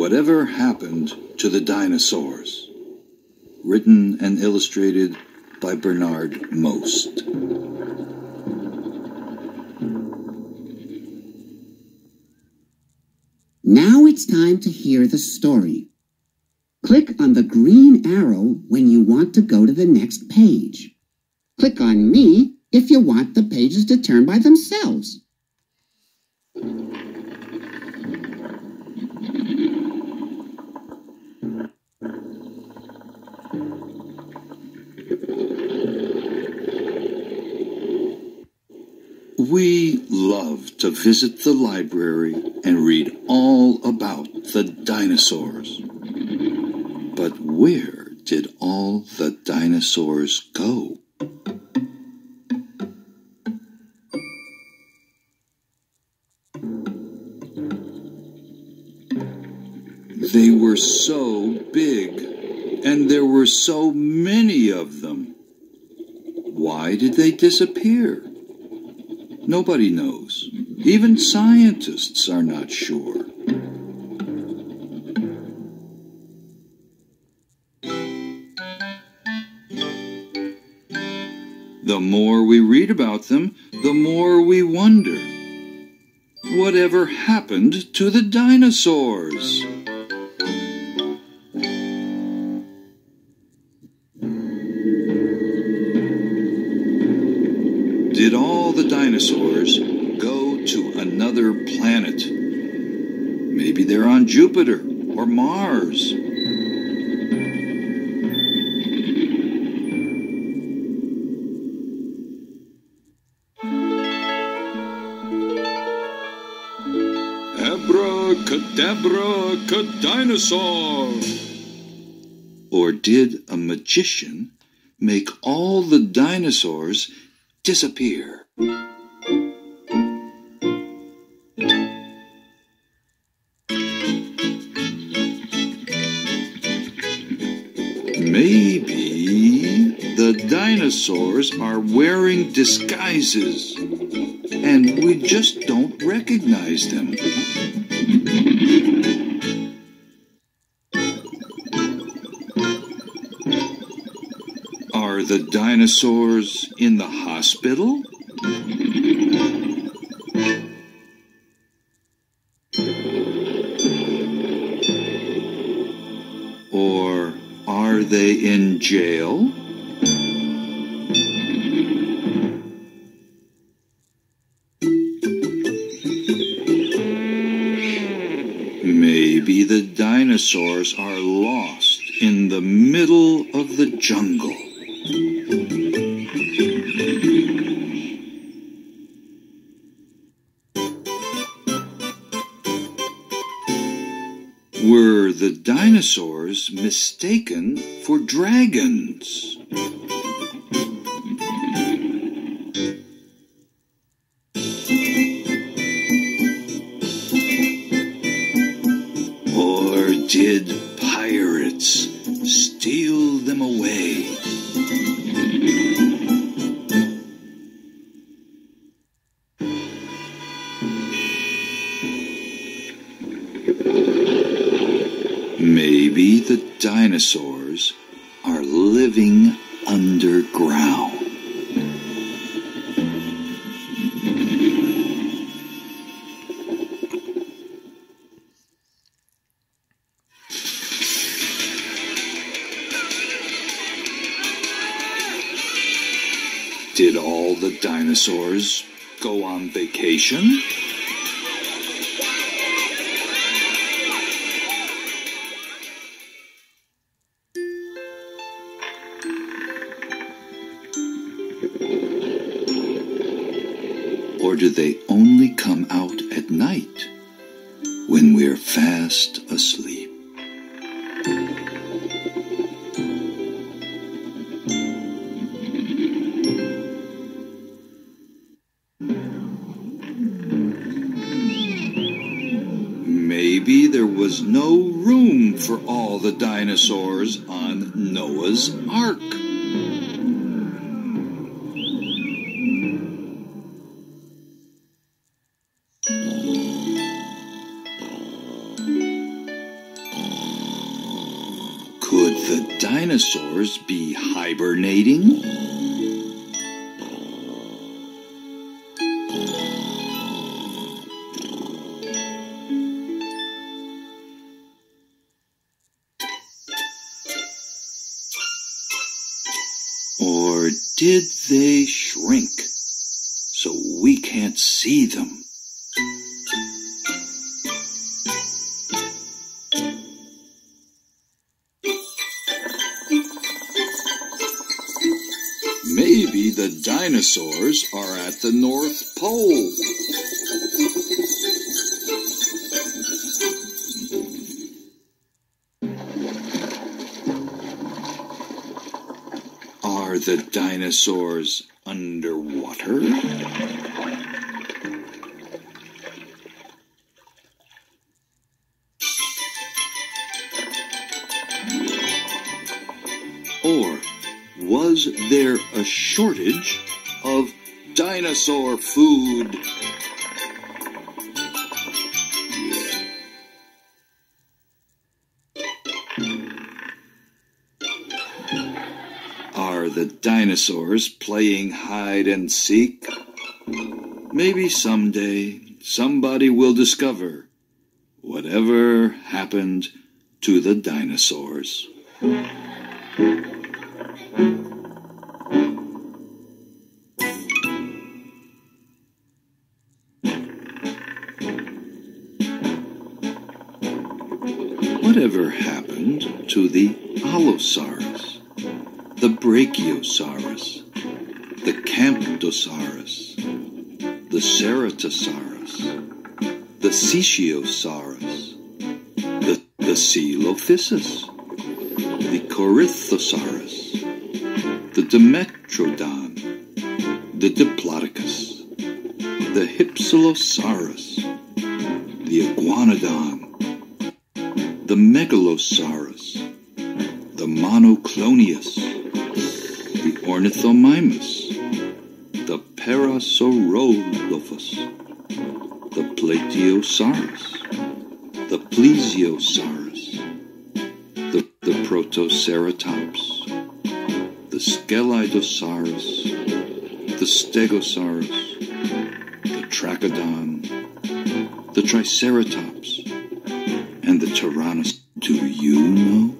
Whatever happened to the dinosaurs? Written and illustrated by Bernard Most. Now it's time to hear the story. Click on the green arrow when you want to go to the next page. Click on me if you want the pages to turn by themselves. We love to visit the library and read all about the dinosaurs. But where did all the dinosaurs go? They were so big, and there were so many of them. Why did they disappear? Nobody knows. Even scientists are not sure. The more we read about them, the more we wonder. Whatever happened to the dinosaurs? Dinosaurs go to another planet? Maybe they're on Jupiter or Mars. Abracadabra, dinosaur! Or did a magician make all the dinosaurs disappear? Maybe the dinosaurs are wearing disguises and we just don't recognize them. Are the dinosaurs in the hospital? Are they in jail? Maybe the dinosaurs are lost in the middle of the jungle. Were the dinosaurs mistaken for dragons? Or did pirates steal them away? Maybe the dinosaurs are living underground. Did all the dinosaurs go on vacation? Or do they only come out at night when we're fast asleep? Maybe there was no room for all the dinosaurs on Noah's Ark. Dinosaurs be hibernating? Or did they shrink so we can't see them? Maybe the dinosaurs are at the North Pole. Are the dinosaurs underwater? Was there a shortage of dinosaur food? Are the dinosaurs playing hide and seek? Maybe someday somebody will discover whatever happened to the dinosaurs. Whatever happened to the Allosaurus, the Brachiosaurus, the Camptosaurus, the Ceratosaurus, the Cetiosaurus, the, the Coelophysis, the Corythosaurus, the Dimetrodon, the Diplodocus, the Hypselosaurus, the Iguanodon, the Megalosaurus, the Monoclonius, the Ornithomimus, the Parasaurolophus, the Plateosaurus, the Plesiosaurus, the, the Protoceratops, the Scelidosaurus, the Stegosaurus, the Trachodon, the Triceratops, and the Tyrannosaurus. Do you know?